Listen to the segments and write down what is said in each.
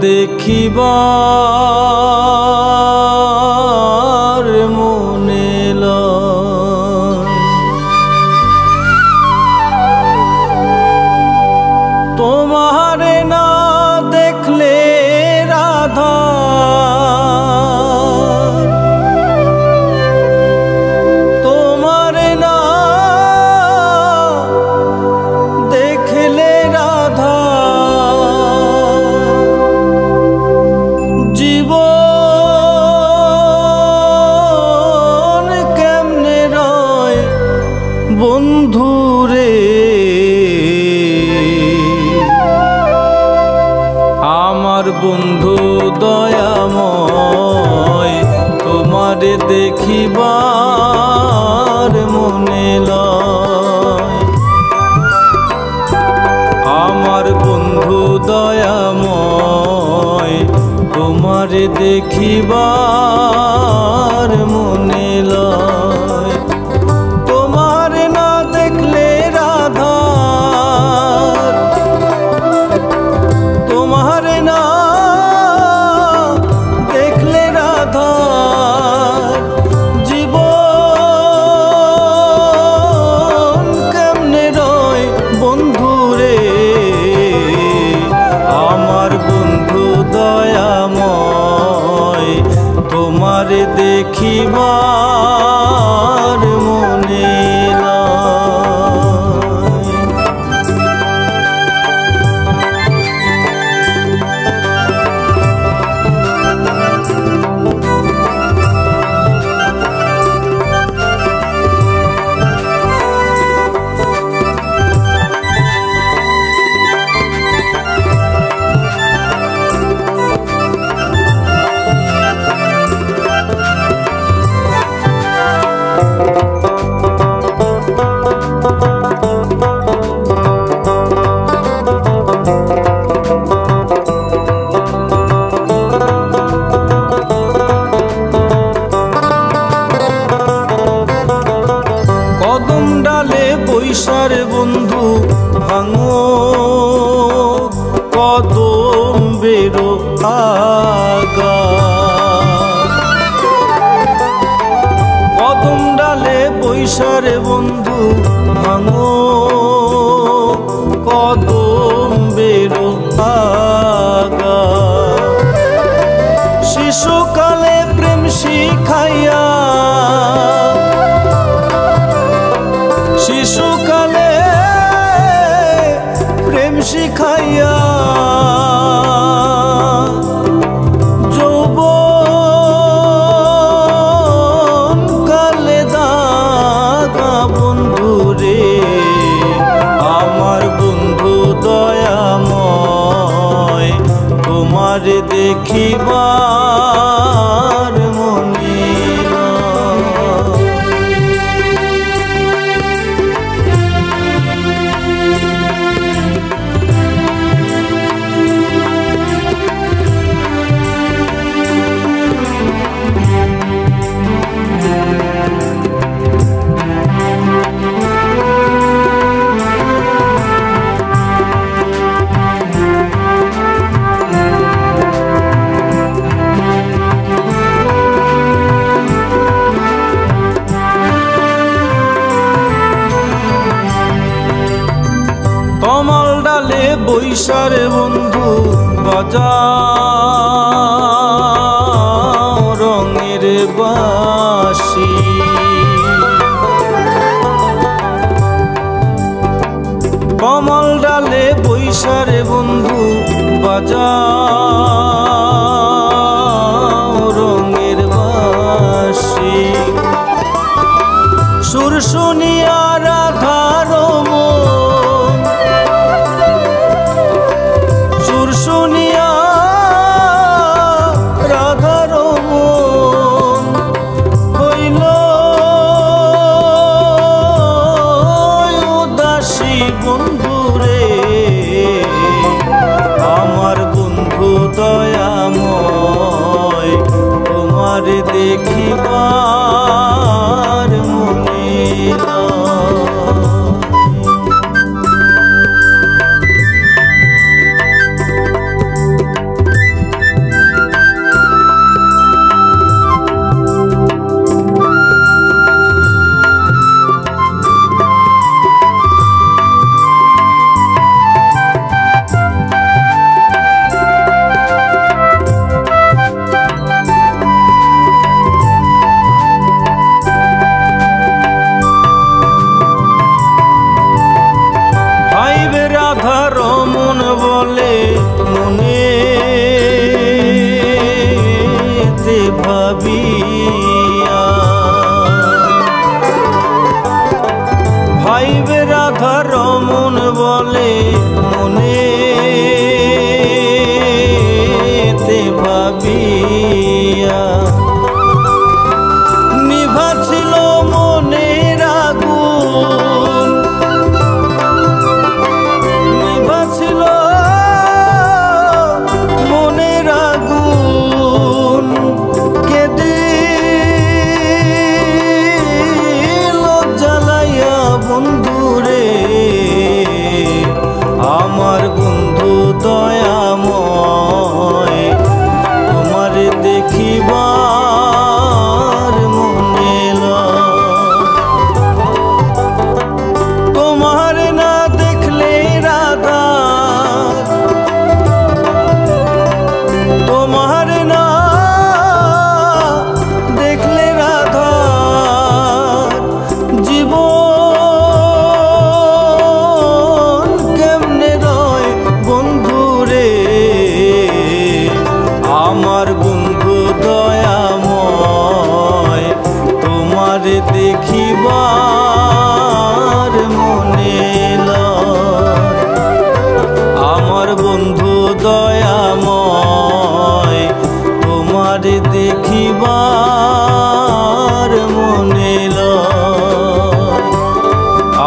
দেখিবা বন্ধু দয়াময় তোমারে দেখিবার মনে আমার বন্ধু দয়াময় তোমারে দেখিবার মনে keep on বেরো আগা কদম ডালে বৈশারে বন্ধু ভাঙো। কদম বেরো আগা শিশুকা দেখিবা সৈসারে বন্ধু বাজা রঙের বাসি কমল ডালে বৈশারে বন্ধু বাজা দেখিবা bulundu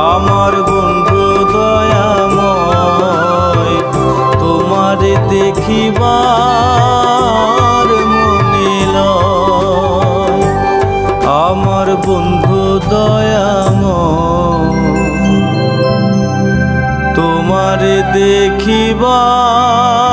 আমার বন্ধু দয়াময় তোমার দেখিবার মনিল আমার বন্ধু দয়াময় তোমার দেখিবার